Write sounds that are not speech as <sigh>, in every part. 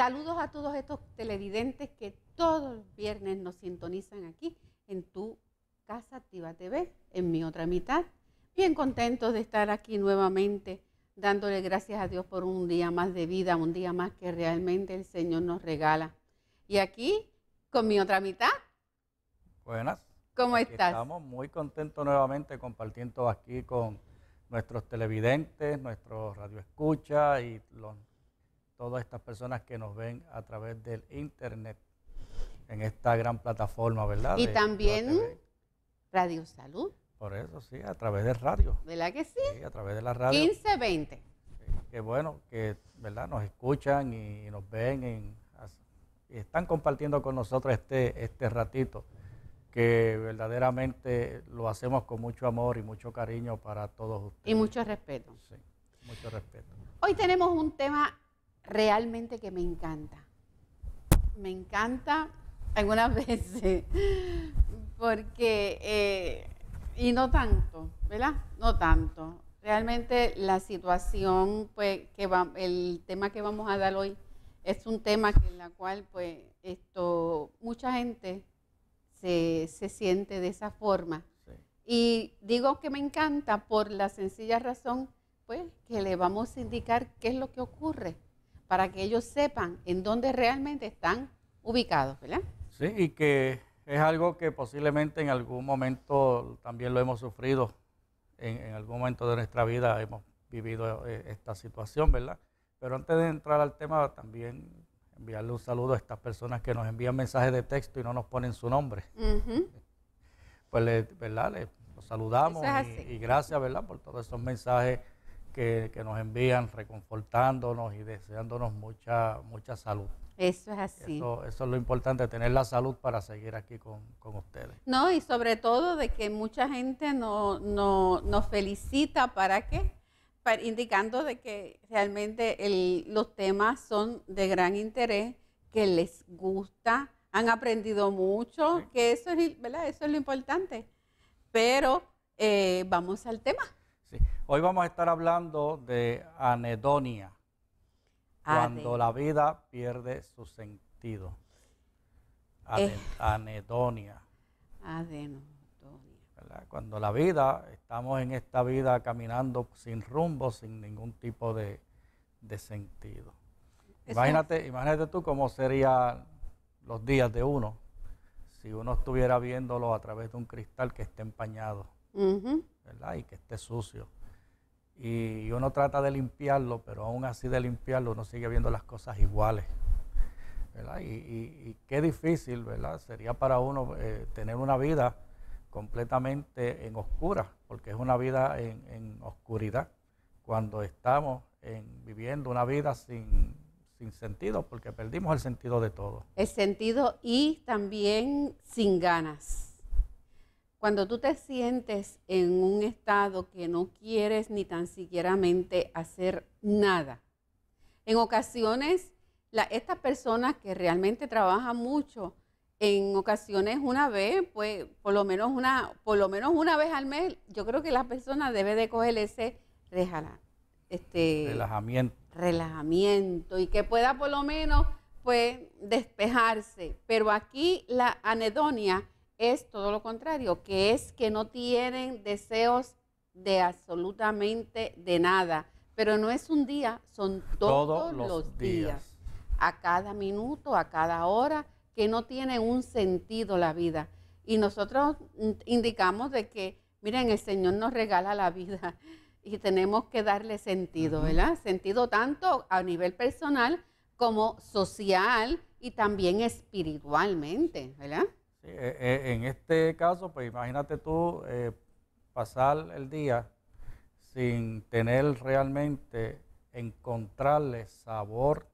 Saludos a todos estos televidentes que todos los viernes nos sintonizan aquí en tu Casa Activa TV, en mi otra mitad. Bien contentos de estar aquí nuevamente, dándole gracias a Dios por un día más de vida, un día más que realmente el Señor nos regala. Y aquí, con mi otra mitad. Buenas. ¿Cómo estás? Estamos muy contentos nuevamente compartiendo aquí con nuestros televidentes, nuestros radioescuchas y los todas estas personas que nos ven a través del internet en esta gran plataforma, ¿verdad? Y también Radio Salud. Por eso, sí, a través del radio. ¿Verdad que sí? Sí, a través de la radio. 1520. Sí, qué bueno que, ¿verdad? Nos escuchan y nos ven y están compartiendo con nosotros este, este ratito que verdaderamente lo hacemos con mucho amor y mucho cariño para todos ustedes. Y mucho respeto. Sí, mucho respeto. Hoy tenemos un tema realmente que me encanta. Me encanta algunas <laughs> veces, porque, eh, y no tanto, ¿verdad? No tanto. Realmente la situación, pues, que va, el tema que vamos a dar hoy es un tema en la cual, pues, esto, mucha gente se, se siente de esa forma. Y digo que me encanta por la sencilla razón, pues, que le vamos a indicar qué es lo que ocurre para que ellos sepan en dónde realmente están ubicados, ¿verdad? Sí, y que es algo que posiblemente en algún momento también lo hemos sufrido, en, algún momento de nuestra vida hemos vivido eh, esta situación, ¿verdad? Pero antes de entrar al tema, también enviarle un saludo a estas personas que nos envían mensajes de texto y no nos ponen su nombre. Pues, ¿verdad? Les los saludamos y, y, gracias, ¿verdad? Por todos esos mensajes que, nos envían reconfortándonos y deseándonos mucha, mucha salud. Eso es así. Eso, es lo importante, tener la salud para seguir aquí con, ustedes. No, y sobre todo de que mucha gente no, nos felicita para qué, indicando de que realmente el, los temas son de gran interés, que les gusta, han aprendido mucho, que eso es, ¿verdad? eso es lo importante. Pero eh, vamos al tema. Hoy vamos a estar hablando de anedonia, cuando la vida pierde su sentido. Eh. Anedonia. Cuando la vida, estamos en esta vida caminando sin rumbo, sin ningún tipo de, sentido. Imagínate, imagínate tú cómo serían los días de uno si uno estuviera viéndolo a través de un cristal que esté empañado y que esté sucio y uno trata de limpiarlo, pero aún así de limpiarlo uno sigue viendo las cosas iguales. Y, qué difícil ¿verdad? sería para uno eh, tener una vida completamente en oscura, porque es una vida en, oscuridad, cuando estamos viviendo una vida sin, sin sentido, porque perdimos el sentido de todo. El sentido y también sin ganas cuando tú te sientes en un estado que no quieres ni tan siquiera hacer nada. En ocasiones, estas personas que realmente trabajan mucho, en ocasiones una vez, pues por lo menos una, por lo menos una vez al mes, yo creo que la persona debe de coger ese este, relajamiento. relajamiento y que pueda por lo menos pues despejarse. Pero aquí la anedonia es todo lo contrario, que es que no tienen deseos de absolutamente de nada. Pero no es un día, son todos, los, días. A cada minuto, a cada hora, que no tiene un sentido la vida. Y nosotros indicamos de que, miren, el Señor nos regala la vida <laughs> y tenemos que darle sentido, ¿verdad? Sentido tanto a nivel personal como social y también espiritualmente, ¿verdad? Eh, eh, en este caso, pues imagínate tú eh, pasar el día sin tener realmente encontrarle sabor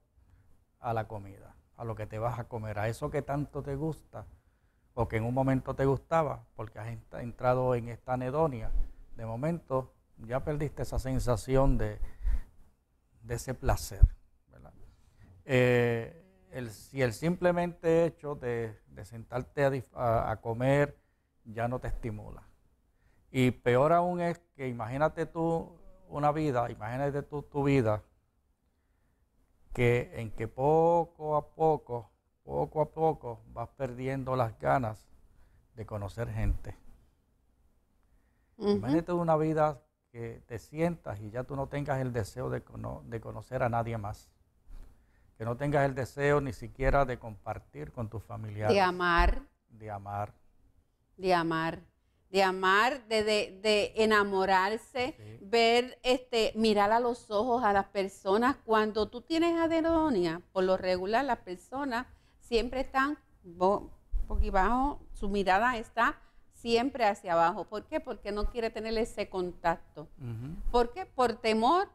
a la comida, a lo que te vas a comer, a eso que tanto te gusta o que en un momento te gustaba, porque has entrado en esta anedonia, de momento ya perdiste esa sensación de, ese placer. ¿verdad? El, si el simplemente hecho de, sentarte a, comer ya no te estimula. Y peor aún es que imagínate tú una vida, imagínate tú tu vida que, en que poco a poco, poco a poco vas perdiendo las ganas de conocer gente. Imagínate una vida que te sientas y ya tú no tengas el deseo de, de, conocer a nadie más. Que no tengas el deseo ni siquiera de compartir con tus familiares. De amar. De amar. De amar de amar, de, de, enamorarse, ver, este, mirar a los ojos a las personas. Cuando tú tienes aderonia, por lo regular las personas siempre están aquí abajo, su mirada está siempre hacia abajo. ¿Por qué? Porque no quiere tener ese contacto. ¿Por qué? Por temor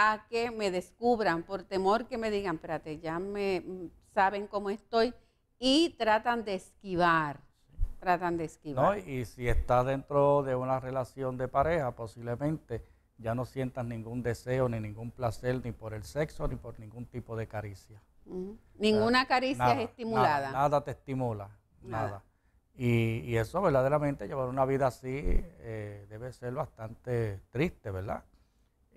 a que me descubran, por temor que me digan, espérate, ya me mm, saben cómo estoy y tratan de esquivar tratan de esquivar. Y si estás dentro de una relación de pareja, posiblemente ya no sientas ningún deseo ni ningún placer ni por el sexo ni por ningún tipo de caricia. Ninguna caricia es estimulada. Nada, te estimula, nada. Y, eso verdaderamente, llevar una vida así eh, debe ser bastante triste, ¿verdad?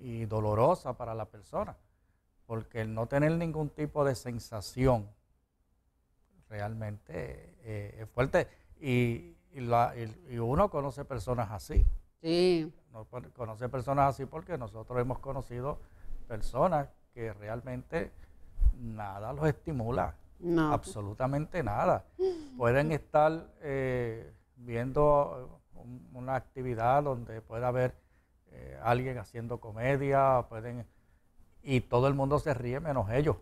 Y dolorosa para la persona, porque el no tener ningún tipo de sensación realmente eh, es fuerte. Y, uno conoce personas así. Sí. conoce personas así porque nosotros hemos conocido personas que realmente nada los estimula. No. Absolutamente nada. <laughs> Pueden estar eh, viendo una actividad donde pueda haber eh, alguien haciendo comedia, pueden y todo el mundo se ríe menos ellos.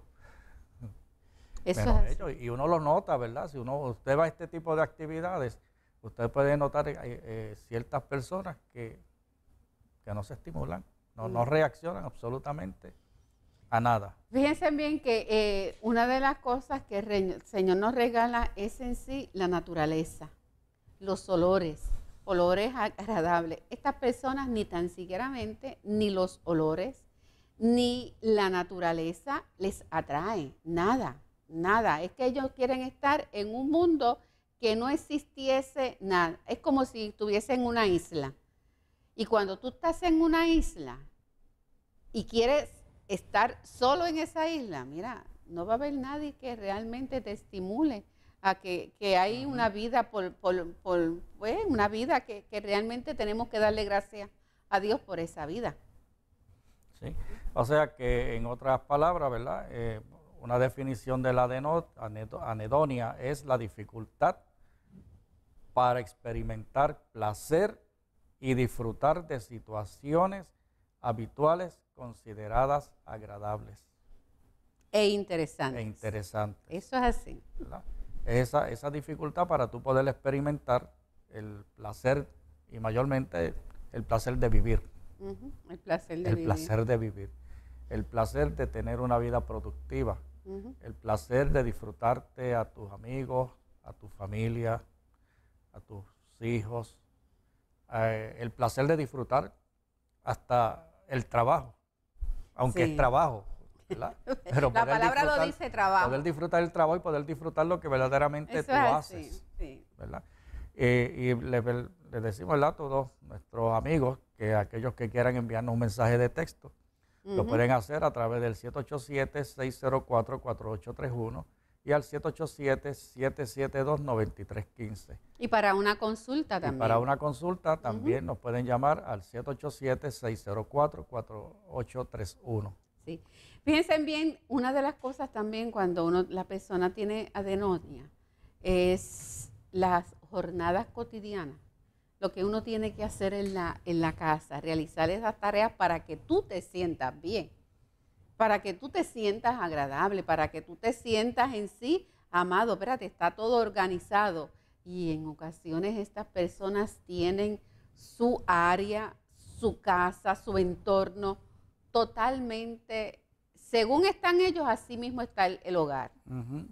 Eso Y uno lo nota, ¿verdad? Si uno usted va a este tipo de actividades, usted puede notar eh, eh, ciertas personas que, que, no se estimulan, no, no mm. reaccionan absolutamente a nada. Fíjense bien que eh, una de las cosas que el Señor nos regala es en sí la naturaleza, los olores, olores agradables. Estas personas ni tan siquiera ni los olores, ni la naturaleza les atrae, nada nada. Es que ellos quieren estar en un mundo que no existiese nada. Es como si estuviese en una isla. Y cuando tú estás en una isla y quieres estar solo en esa isla, mira, no va a haber nadie que realmente te estimule a que, hay una vida por, por, pues, una vida que, realmente tenemos que darle gracias a Dios por esa vida. Sí, o sea que en otras palabras, ¿verdad? Eh, una definición de la anedonia es la dificultad para experimentar placer y disfrutar de situaciones habituales consideradas agradables. E interesantes. E interesantes. Eso es así. Esa, esa dificultad para tú poder experimentar el placer y mayormente el placer de vivir. El placer de el vivir. placer de vivir. El placer de tener una vida productiva el placer de disfrutarte a tus amigos, a tu familia, a tus hijos, eh, el placer de disfrutar hasta el trabajo, aunque es trabajo. ¿Verdad? <laughs> Pero La palabra lo dice trabajo. Poder disfrutar el trabajo y poder disfrutar lo que verdaderamente tú haces. ¿verdad? Eh, y le, decimos a todos nuestros amigos que aquellos que quieran enviarnos un mensaje de texto, lo pueden hacer a través del 787-604-4831 y al 787-772-9315. Y para una consulta también. para una consulta también nos pueden llamar al 787-604-4831. Sí. Fíjense bien, una de las cosas también cuando uno, la persona tiene adenonia es las jornadas cotidianas lo que uno tiene que hacer en la, en la casa, realizar esas tareas para que tú te sientas bien, para que tú te sientas agradable, para que tú te sientas en sí amado. Espérate, está todo organizado. Y en ocasiones estas personas tienen su área, su casa, su entorno totalmente según están ellos, así mismo está el, hogar.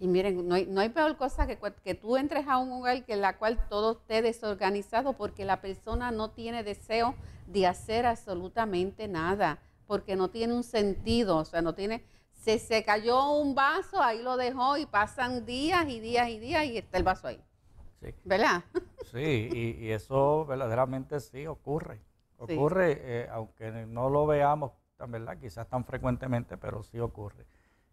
Y miren, no hay, peor cosa que, que tú entres a un hogar que en la cual todo esté desorganizado porque la persona no tiene deseo de hacer absolutamente nada, porque no tiene un sentido, o sea, no tiene, se, se cayó un vaso, ahí lo dejó y pasan días y días y días y está el vaso ahí. Sí. ¿Verdad? Sí, y, eso verdaderamente sí ocurre. Ocurre, eh, aunque no lo veamos ¿verdad? Quizás tan frecuentemente, pero sí ocurre.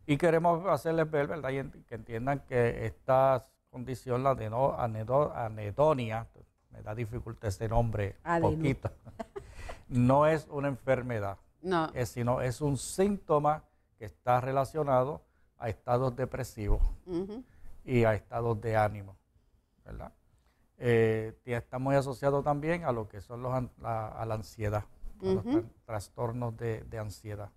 Y queremos hacerles ver, ¿verdad? Y que entiendan que esta condición, la de no, anedonia, me da dificultad ese nombre, poquito, <laughs> no es una enfermedad, no. es, sino es un síntoma que está relacionado a estados depresivos y a estados de ánimo, ¿verdad? Eh, está muy asociado también a lo que son los, a la ansiedad, trastornos de, ansiedad.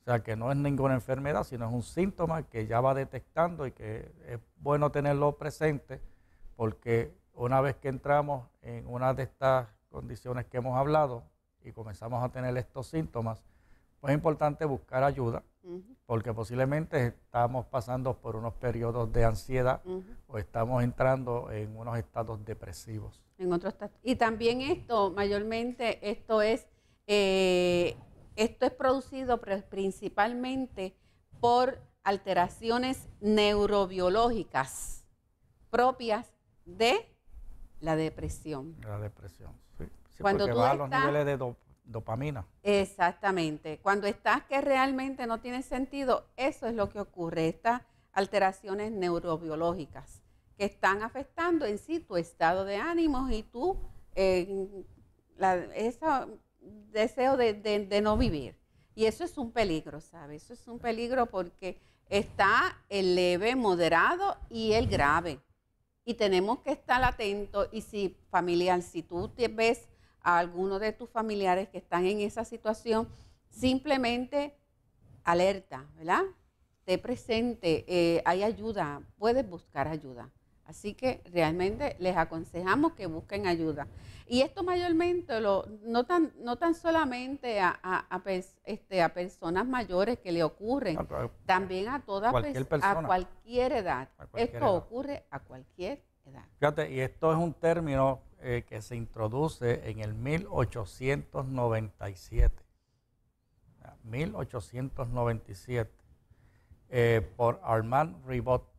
O sea que no es ninguna enfermedad, sino es un síntoma que ya va detectando y que es bueno tenerlo presente porque una vez que entramos en una de estas condiciones que hemos hablado y comenzamos a tener estos síntomas, pues es importante buscar ayuda porque posiblemente estamos pasando por unos periodos de ansiedad o estamos entrando en unos estados depresivos. En otros y también esto, mayormente, esto es, eh, esto es producido principalmente por alteraciones neurobiológicas propias de la depresión. La depresión, sí. Cuando tú los niveles de dopamina. Exactamente. Cuando estás que realmente no tiene sentido, eso es lo que ocurre, estas alteraciones neurobiológicas que están afectando en sí tu estado de ánimo y tu ese deseo de, no vivir. Y eso es un peligro, ¿sabes? Eso es un peligro porque está el leve, moderado y el grave. Y tenemos que estar atentos y si familiar, si tú ves a alguno de tus familiares que están en esa situación, simplemente alerta, ¿verdad? Esté presente, eh, hay ayuda, puedes buscar ayuda. Así que realmente les aconsejamos que busquen ayuda. Y esto mayormente lo, no, tan, no tan solamente a, a, este, a personas mayores que le ocurren, también a toda persona, a cualquier edad. esto ocurre a cualquier edad. Fíjate, y esto es un término eh, que se introduce en el 1897. 1897 eh, por Armand Ribot,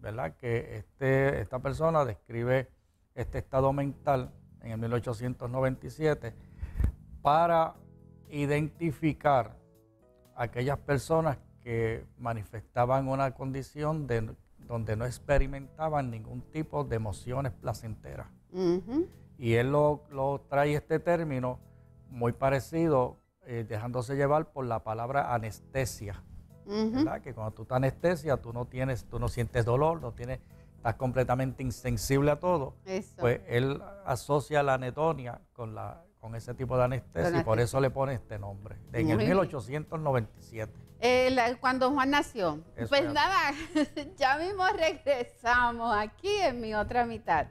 ¿verdad? Que este, esta persona describe este estado mental en el 1897 para identificar aquellas personas que manifestaban una condición de, donde no experimentaban ningún tipo de emociones placenteras. Y él lo, trae este término muy parecido, eh, dejándose llevar por la palabra anestesia. ¿Verdad? Que cuando tú estás anestesia, tú no tienes, tú no sientes dolor, no tienes, estás completamente insensible a todo. Pues él asocia la anedonia con la con ese tipo de anestesia y por eso le pone este nombre. En el 1897. Eh, cuando Juan nació. pues nada, <laughs> ya mismo regresamos aquí en mi otra mitad.